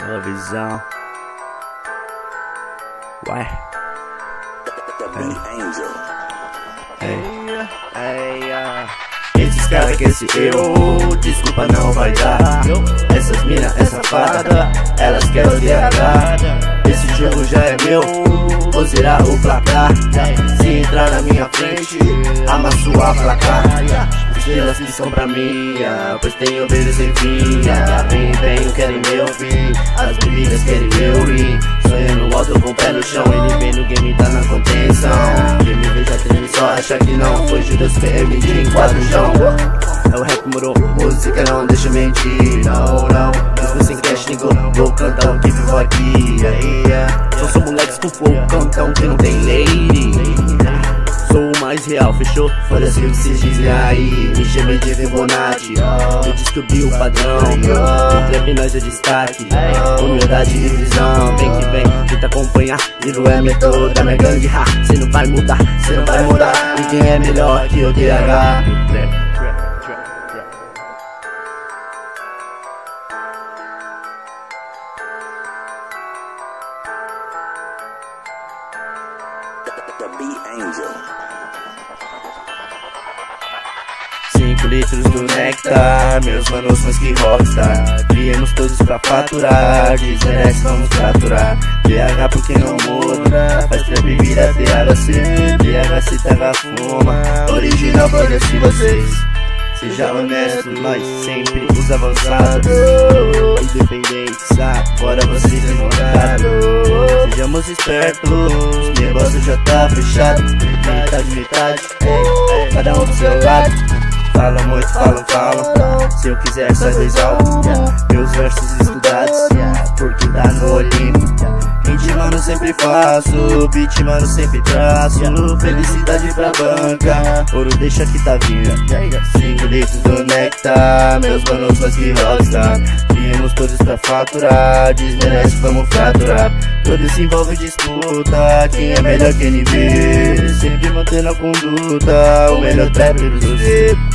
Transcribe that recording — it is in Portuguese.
Nova visão. Ué. Ei, ei, ah. Esses caras que esse eu, desculpa não vai dar. Essas mina, essa fada, elas querem DH. Esse jogo já é meu, vou zerar o placar. Se entrar na minha frente, amasso a placar. Piscam pra mim, pois tenho beijo sem fim. ah. Vem, vem, querem me ouvir, as bebidas querem me ouvir. Sonhando alto com o pé no chão, ele vem no game, tá na contenção. Quem me veja treme só acha que não, foi Judas PM de enquadro chão. É o rap mudou, música não deixa eu mentir, não, não. Mesmo sem cash, ligou, vou cantar o que vivo aqui, aí, é. Só sou moleques com flow, cantão que não tem lady. Real, fechou? Foda-se o que vocês dizem aí Me chamei de Fibonacci. Eu descobri o padrão No trap nós é destaque. Humildade e visão Vem que vem, tenta acompanhar. Livro é metoda, minha gangue ha Cê não vai mudar, cê não vai mudar. Ninguém é melhor que o DH The Beat Angel. Litros do néctar, meus manos mais que rockstar Viemos todos pra faturar, desmerece, vamos fraturar. DH porque não muda, faz trap vira THC THC taga fuma, original foda-se vocês. Seja honesto, nós sempre os avançados. Independentes, agora vocês demoraram Sejamos espertos, os negócios já tá fechado. Metade, metade, é, é, cada um do seu lado Falam muito, falam, falam Se eu quiser só dois álbuns Meus versos estudados Porque dá no Olimpo Hit, mano, sempre faço. Beat, mano, sempre traço. Felicidade pra banca. Ouro deixa que tá vindo. Cinco litros do néctar. Meus manos faz que rockstar Viemos todos pra faturar. Desmerece, vamos fraturar. Todos se envolvem em disputa. Quem é melhor que NV Sempre mantendo a conduta. O melhor trapper do Zé